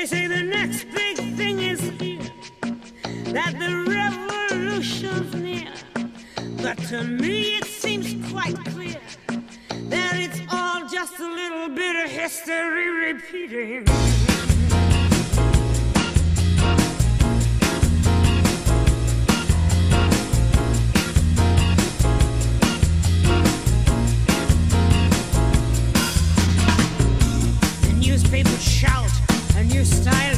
They say the next big thing is here, that the revolution's near. But to me it seems quite clear that it's all just a little bit of history repeating. you style.